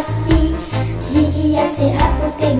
asti Jigia se haku te